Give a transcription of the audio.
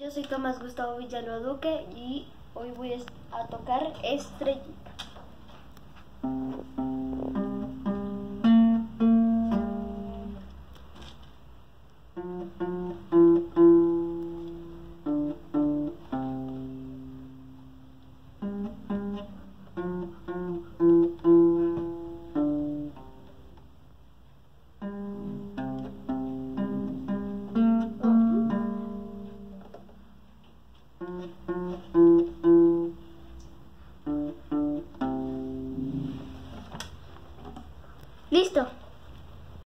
Yo soy Tomás Gustavo Villalba Duque y hoy voy a tocar Estrellita. Listo.